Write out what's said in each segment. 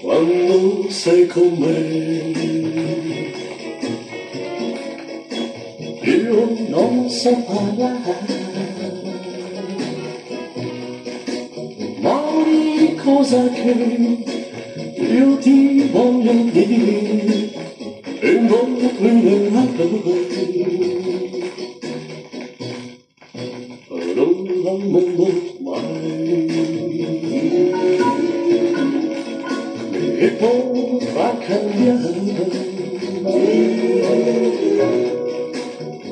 Quando sei con me, io non so parlare, ma di cosa che io ti voglio dire e non credere a không một một mày để phố bahkan dia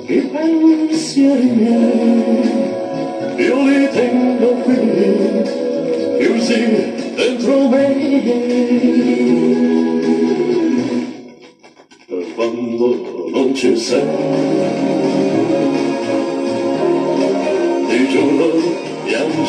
I pensieri io li tengo qui chiusi dentro me quando non ci sei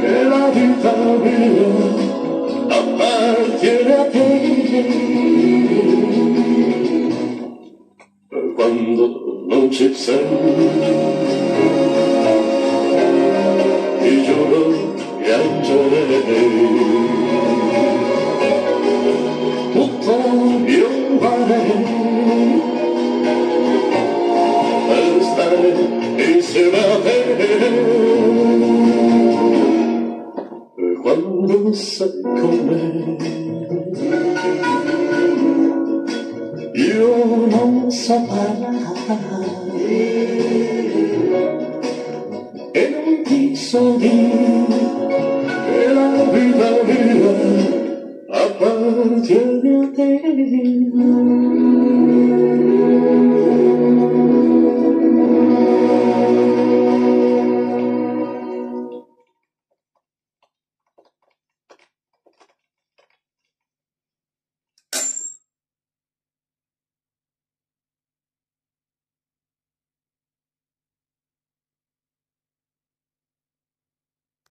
e che la vita mia appartiene a te. Quando non ci sei, ti giuro piangerei. Tutto io farei per stare insieme a te. Homosexual come io non so bad En un piso e la vita vida Appartiene a te